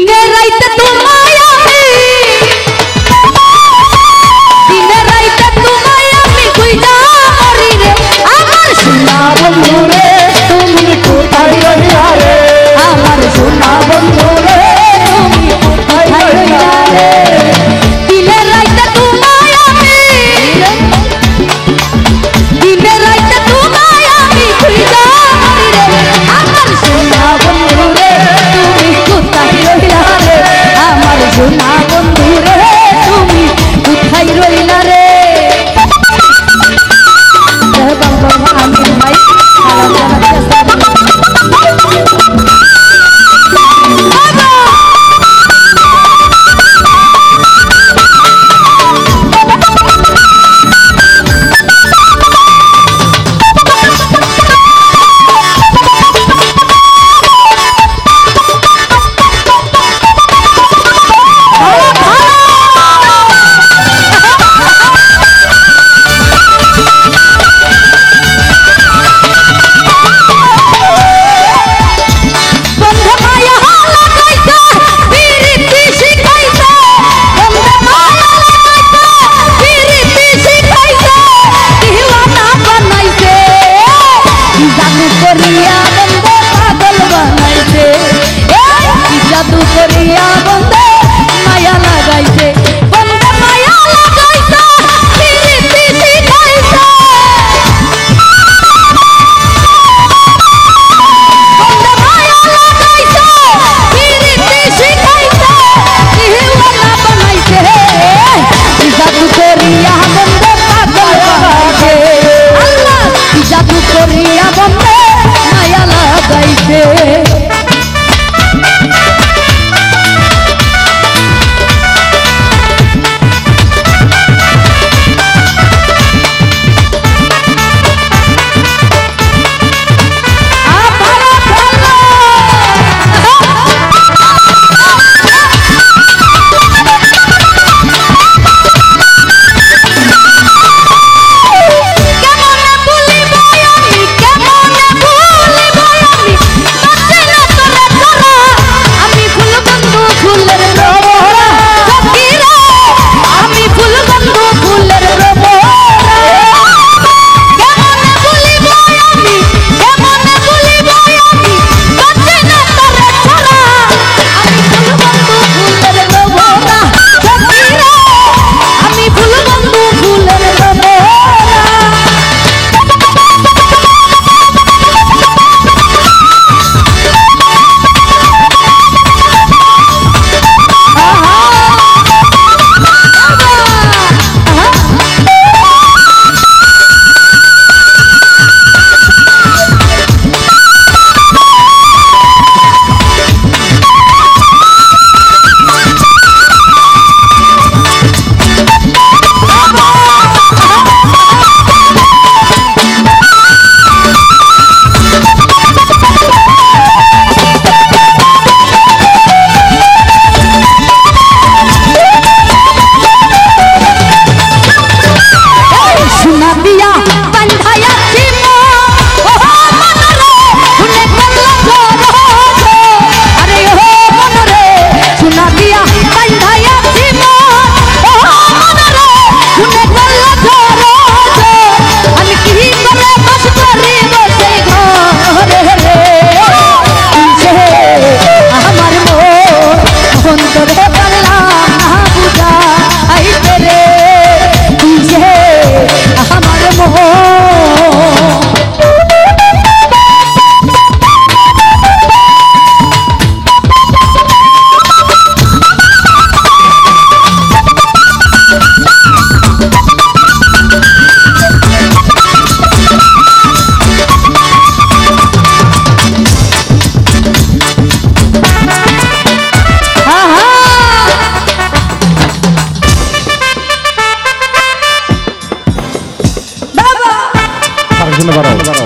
Miguel. എന്ന് പറയും